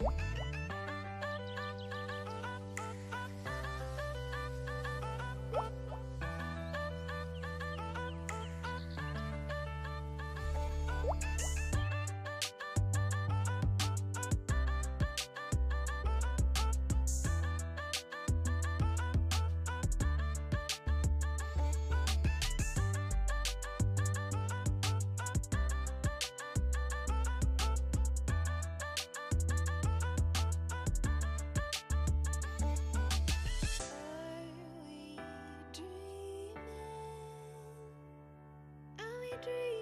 안녕 dream